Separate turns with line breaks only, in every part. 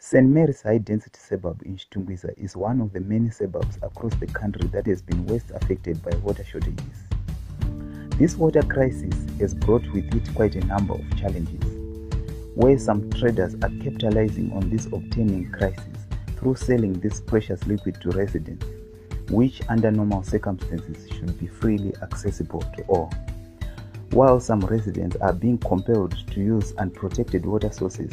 St. Mary's high density suburb in Chitungwiza is one of the many suburbs across the country that has been worst affected by water shortages. This water crisis has brought with it quite a number of challenges, where some traders are capitalizing on this obtaining crisis through selling this precious liquid to residents, which under normal circumstances should be freely accessible to all. While some residents are being compelled to use unprotected water sources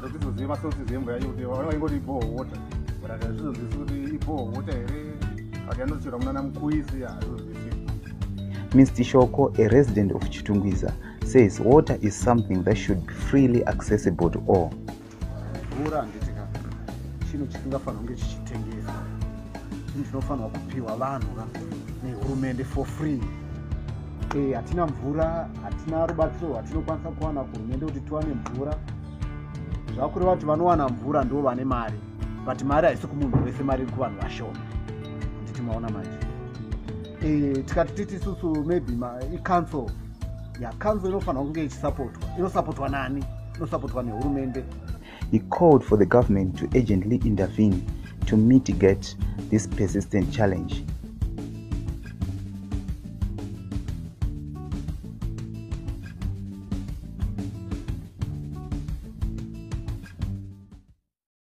hatitizima sotizimbaaingoti ibo wota but atazvizonzisi kuti ibo wota here akaandotichirwa munana mukuizi
mr shoko a resident of chitungwiza says water is something that should be freely accessible to all
mvura handiti ka chinhu chisingafanira kunge chichitengesa chinhu chinofanirwa kupiwa vanhu ka nehurumende for free eh, hatina mvura hatina rubatsiro rwatinokwanisa kuwana kuhurumende kuti tiwane mvura zvakureva kuti vanowana mvura ndo vane mari but mari haisi kumunhu wese mari iri kuvanhu vashoma nditi maona manji e, tikati titi isusu maybe icouncil ya council inofanira kunge ichisapotwa inosapotwa nani inosapotwa nehurumende
he called for the government to urgently intervene to mitigate this persistent challenge